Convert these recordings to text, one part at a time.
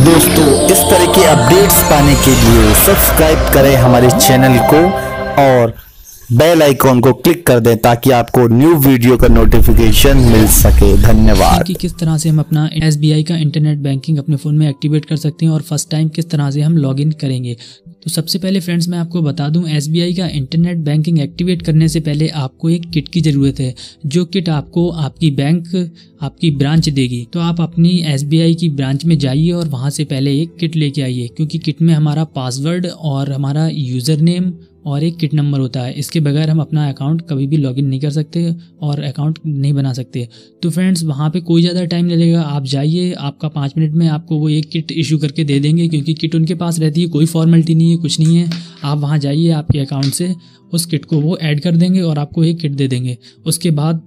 दोस्तों, इस तरह के अपडेट्स पाने के लिए सब्सक्राइब करें हमारे चैनल को और बेल आइकॉन को क्लिक कर दें ताकि आपको न्यू वीडियो का नोटिफिकेशन मिल सके। धन्यवाद। कि किस तरह से हम अपना एसबीआई का इंटरनेट बैंकिंग अपने फ़ोन में एक्टिवेट कर सकते हैं और फ़र्स्ट टाइम किस तरह से हम लॉगिन करेंगे। तो सबसे पहले फ्रेंड्स मैं आपको बता दूँ एसबीआई का इंटरनेट बैंकिंग एक्टिवेट करने से पहले आपको एक किट की ज़रूरत है, जो किट आपको आपकी बैंक आपकी ब्रांच देगी। तो आप अपनी एसबीआई की ब्रांच में जाइए और वहाँ से पहले एक किट लेके आइए, क्योंकि किट में हमारा पासवर्ड और हमारा यूज़र नेम और एक किट नंबर होता है। इसके बगैर हम अपना अकाउंट कभी भी लॉगिन नहीं कर सकते और अकाउंट नहीं बना सकते। तो फ्रेंड्स वहाँ पे कोई ज़्यादा टाइम नहीं लगेगा, आप जाइए, आपका पाँच मिनट में आपको वो एक किट इशू करके दे देंगे, क्योंकि किट उनके पास रहती है, कोई फॉर्मेलिटी नहीं है, कुछ नहीं है, आप वहाँ जाइए आपके अकाउंट से, उस किट को वो ऐड कर देंगे और आपको एक किट दे देंगे। उसके बाद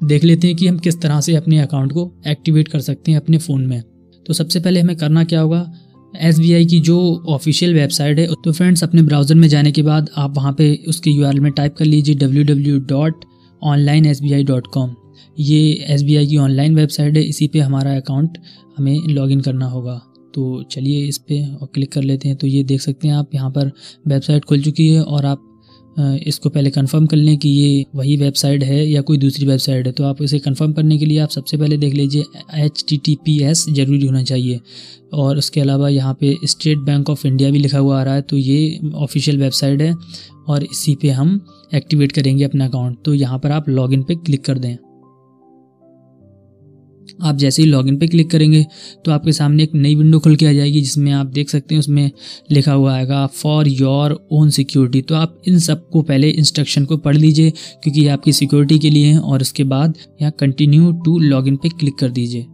देख लेते हैं कि हम किस तरह से अपने अकाउंट को एक्टिवेट कर सकते हैं अपने फ़ोन में। तो सबसे पहले हमें करना क्या होगा एसबीआई की जो ऑफिशियल वेबसाइट है तो फ्रेंड्स अपने ब्राउज़र में जाने के बाद आप वहाँ पे उसके यू में टाइप कर लीजिए कॉम ये एस बी आई की ऑनलाइन वेबसाइट है, इसी पे हमारा अकाउंट हमें लॉगिन करना होगा। तो चलिए इस पर और क्लिक कर लेते हैं। तो ये देख सकते हैं आप, यहाँ पर वेबसाइट खुल चुकी है और आप इसको पहले कंफर्म कर लें कि ये वही वेबसाइट है या कोई दूसरी वेबसाइट है। तो आप इसे कंफर्म करने के लिए आप सबसे पहले देख लीजिए एच ज़रूरी होना चाहिए। और उसके अलावा यहाँ पे स्टेट बैंक ऑफ़ इंडिया भी लिखा हुआ आ रहा है तो ये ऑफिशियल वेबसाइट है और इसी पे हम एक्टिवेट करेंगे अपना अकाउंट तो यहाँ पर आप लॉगिन पे क्लिक कर दें। आप जैसे ही लॉगिन पे क्लिक करेंगे तो आपके सामने एक नई विंडो खुल के आ जाएगी, जिसमें आप देख सकते हैं उसमें लिखा हुआ आएगा फॉर योर ओन सिक्योरिटी तो आप इन सबको पहले इंस्ट्रक्शन को पढ़ लीजिए, क्योंकि ये आपकी सिक्योरिटी के लिए हैं, और उसके बाद यहाँ कंटिन्यू टू लॉगिन पे क्लिक कर दीजिए।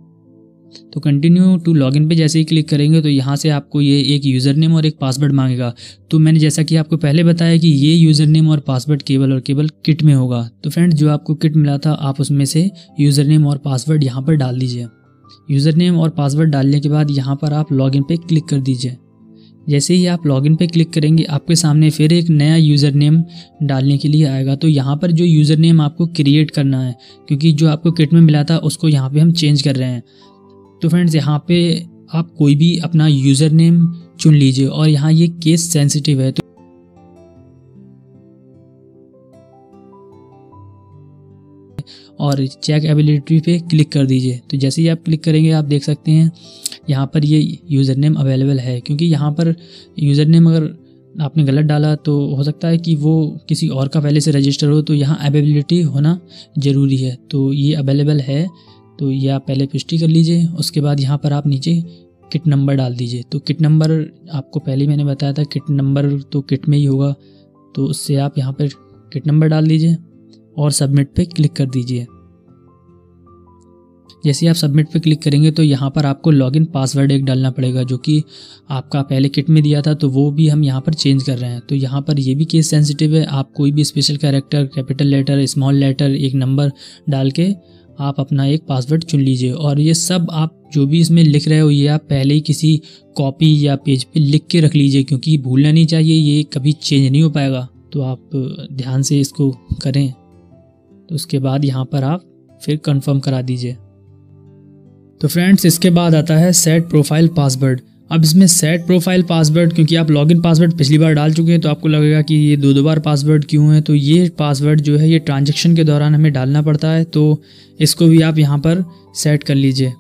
तो कंटिन्यू टू लॉगिन पे जैसे ही क्लिक करेंगे तो यहाँ से आपको ये एक यूज़र नेम और एक पासवर्ड मांगेगा। तो मैंने जैसा कि आपको पहले बताया कि ये यूज़र नेम और पासवर्ड केवल और केवल किट में होगा। तो फ्रेंड जो आपको किट मिला था, आप उसमें से यूज़र नेम और पासवर्ड यहाँ पर डाल दीजिए। यूज़र नेम और पासवर्ड डालने के बाद यहाँ पर आप लॉगिन पे क्लिक कर दीजिए। जैसे ही आप लॉगिन पे क्लिक करेंगे, आपके सामने फिर एक नया यूज़र नेम डालने के लिए आएगा। तो यहाँ पर जो यूज़र नेम आपको क्रिएट करना है, क्योंकि जो आपको किट में मिला था, उसको यहाँ पे हम चेंज कर रहे हैं। तो फ्रेंड्स यहाँ पे आप कोई भी अपना यूज़र नेम चुन लीजिए और यहाँ ये केस सेंसिटिव है तो और चेक एबिलिटी पे क्लिक कर दीजिए। तो जैसे ही आप क्लिक करेंगे, आप देख सकते हैं यहाँ पर ये यूज़र नेम अवेलेबल है, क्योंकि यहाँ पर यूज़र नेम अगर आपने गलत डाला तो हो सकता है कि वो किसी और का पहले से रजिस्टर हो तो यहाँ अवेलेबिलिटी होना ज़रूरी है। तो ये अवेलेबल है तो ये आप पहले पुष्टि कर लीजिए, उसके बाद यहाँ पर आप नीचे किट नंबर डाल दीजिए। तो किट नंबर आपको पहले मैंने बताया था, किट नंबर तो किट में ही होगा। तो उससे आप यहाँ पर किट नंबर डाल दीजिए और सबमिट पे क्लिक कर दीजिए। जैसे आप सबमिट पे क्लिक करेंगे तो यहाँ पर आपको लॉगिन पासवर्ड एक डालना पड़ेगा, जो कि आपका पहले किट में दिया था तो वो भी हम यहाँ पर चेंज कर रहे हैं। तो यहाँ पर ये भी केस सेंसिटिव है, आप कोई भी special character, capital letter, small letter, एक नंबर डाल के आप अपना एक पासवर्ड चुन लीजिए और ये सब आप जो भी इसमें लिख रहे हो, ये आप पहले ही किसी कॉपी या पेज पे लिख के रख लीजिए क्योंकि भूलना नहीं चाहिए, ये कभी चेंज नहीं हो पाएगा। तो आप ध्यान से इसको करें। तो उसके बाद यहाँ पर आप फिर कंफर्म करा दीजिए। तो फ्रेंड्स इसके बाद आता है सेट प्रोफ़ाइल पासवर्ड अब इसमें सेट प्रोफ़ाइल पासवर्ड क्योंकि आप लॉगिन पासवर्ड पिछली बार डाल चुके हैं तो आपको लगेगा कि ये दो दो बार पासवर्ड क्यों है? तो ये पासवर्ड जो है, ये ट्रांजेक्शन के दौरान हमें डालना पड़ता है तो इसको भी आप यहाँ पर सेट कर लीजिए।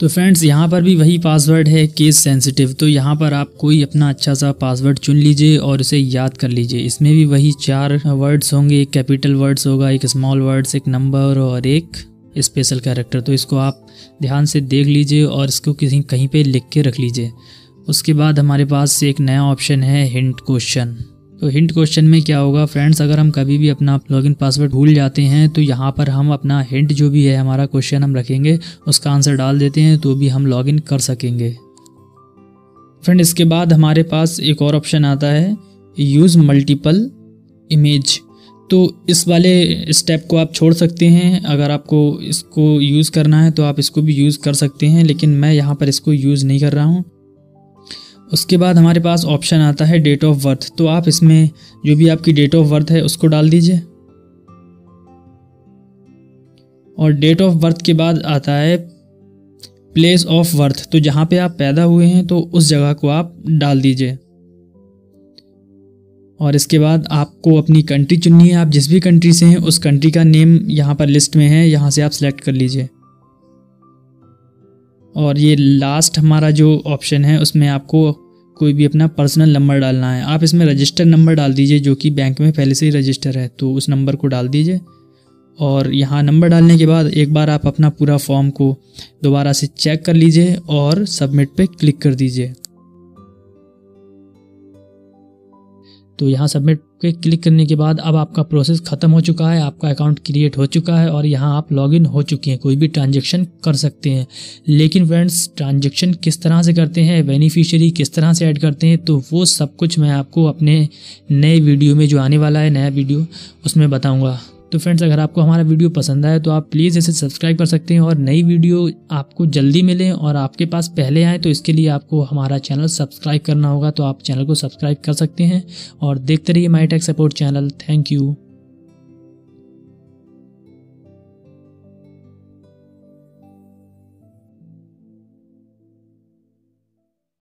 तो फ्रेंड्स यहाँ पर भी वही पासवर्ड है केस सेंसिटिव तो यहाँ पर आप कोई अपना अच्छा सा पासवर्ड चुन लीजिए और उसे याद कर लीजिए। इसमें भी वही चार वर्ड्स होंगे, एक कैपिटल वर्ड्स होगा, एक स्मॉल वर्ड्स एक नंबर और एक स्पेशल कैरेक्टर तो इसको आप ध्यान से देख लीजिए और इसको किसी कहीं पे लिख के रख लीजिए। उसके बाद हमारे पास एक नया ऑप्शन है हिंट क्वेश्चन तो हिंट क्वेश्चन में क्या होगा फ्रेंड्स अगर हम कभी भी अपना लॉगिन पासवर्ड भूल जाते हैं तो यहाँ पर हम अपना हिंट जो भी है, हमारा क्वेश्चन हम रखेंगे, उसका आंसर डाल देते हैं तो भी हम लॉगिन कर सकेंगे। फ्रेंड इसके बाद हमारे पास एक और ऑप्शन आता है यूज़ मल्टीपल इमेज तो इस वाले स्टेप को आप छोड़ सकते हैं। अगर आपको इसको यूज़ करना है तो आप इसको भी यूज़ कर सकते हैं, लेकिन मैं यहाँ पर इसको यूज़ नहीं कर रहा हूँ। उसके बाद हमारे पास ऑप्शन आता है डेट ऑफ़ बर्थ तो आप इसमें जो भी आपकी डेट ऑफ़ बर्थ है, उसको डाल दीजिए। और डेट ऑफ़ बर्थ के बाद आता है प्लेस ऑफ़ बर्थ तो जहाँ पे आप पैदा हुए हैं तो उस जगह को आप डाल दीजिए। और इसके बाद आपको अपनी कंट्री चुननी है। आप जिस भी कंट्री से हैं, उस कंट्री का नेम यहाँ पर लिस्ट में है। यहाँ से आप सिलेक्ट कर लीजिए। और ये लास्ट हमारा जो ऑप्शन है, उसमें आपको कोई भी अपना पर्सनल नंबर डालना है। आप इसमें रजिस्टर नंबर डाल दीजिए, जो कि बैंक में पहले से ही रजिस्टर है। तो उस नंबर को डाल दीजिए। और यहाँ नंबर डालने के बाद एक बार आप अपना पूरा फॉर्म को दोबारा से चेक कर लीजिए और सबमिट पे क्लिक कर दीजिए। तो यहाँ सबमिट पे क्लिक करने के बाद अब आपका प्रोसेस ख़त्म हो चुका है, आपका अकाउंट क्रिएट हो चुका है और यहाँ आप लॉगिन हो चुके हैं, कोई भी ट्रांजेक्शन कर सकते हैं। लेकिन फ्रेंड्स ट्रांजेक्शन किस तरह से करते हैं बेनिफिशियरी किस तरह से ऐड करते हैं तो वो सब कुछ मैं आपको अपने नए वीडियो में जो आने वाला है, नया वीडियो उसमें बताऊँगा। तो फ्रेंड्स अगर आपको हमारा वीडियो पसंद आए तो आप प्लीज़ इसे सब्सक्राइब कर सकते हैं और नई वीडियो आपको जल्दी मिले और आपके पास पहले आए तो इसके लिए आपको हमारा चैनल सब्सक्राइब करना होगा तो आप चैनल को सब्सक्राइब कर सकते हैं और देखते रहिए my tech support channel thank you